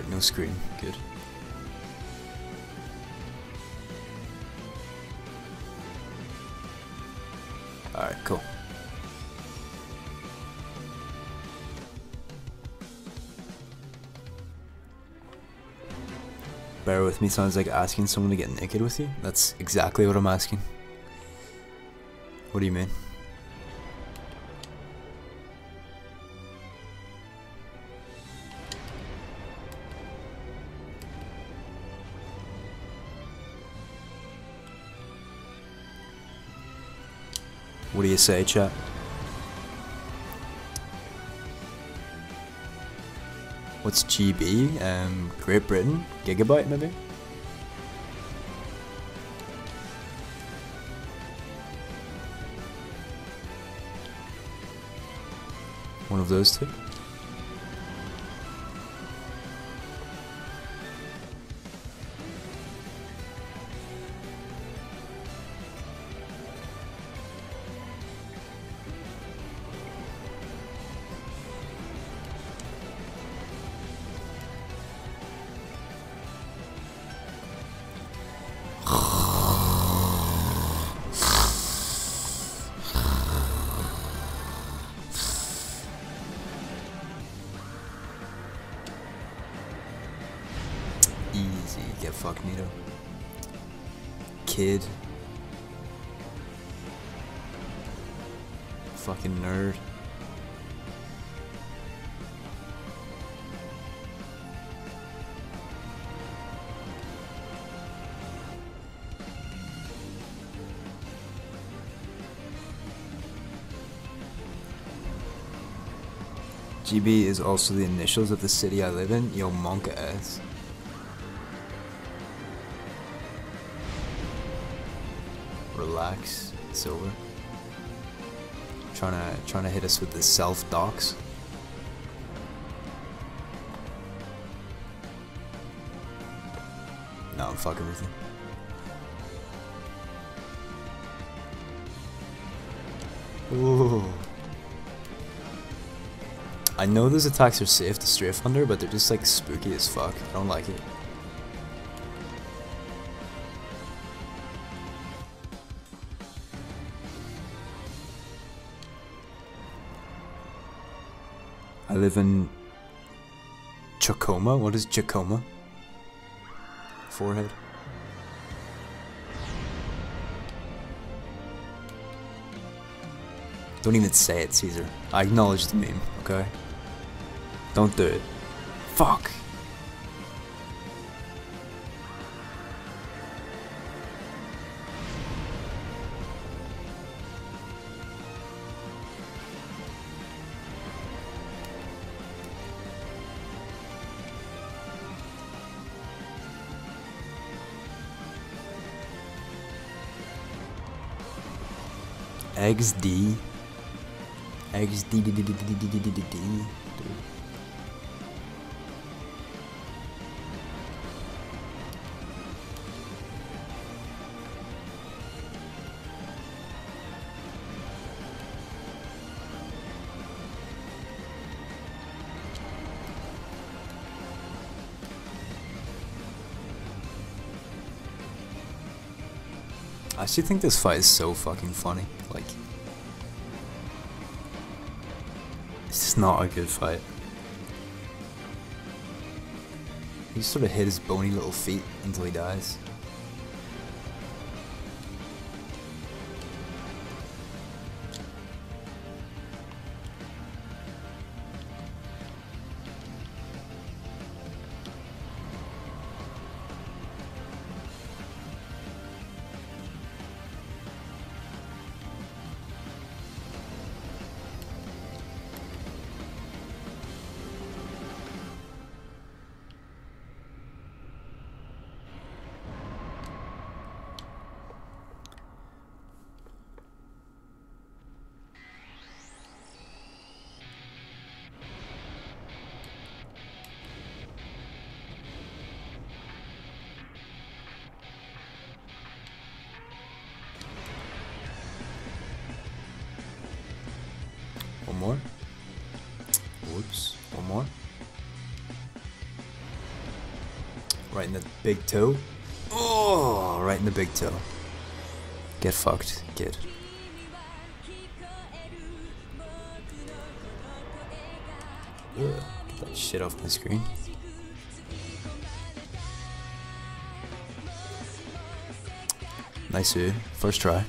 Alright, no screen. Good. Alright, cool. Bear with me sounds like asking someone to get naked with you. That's exactly what I'm asking. What do you mean? What do you say, chat? What's GB? Um, Great Britain? Gigabyte, maybe? One of those two? Get fucked, Nito. Kid. Fucking nerd. GB is also the initials of the city I live in. Yo, monka ass. Relax, over. Trying to trying to hit us with the self docs. No, I'm fucking with you. Ooh. I know those attacks are safe to strafe under, but they're just like spooky as fuck. I don't like it. I live in Chacoma. What is Chacoma? Forehead. Don't even say it, Caesar. I acknowledge the meme, okay? Don't do it. Fuck. XD. XD. I actually think this fight is so fucking funny. Like, it's just not a good fight. He sort of hit his bony little feet until he dies. Oops, one more. Right in the big toe. Oh, right in the big toe. Get fucked, kid. Ugh, get that shit off my screen. Nice, dude. First try.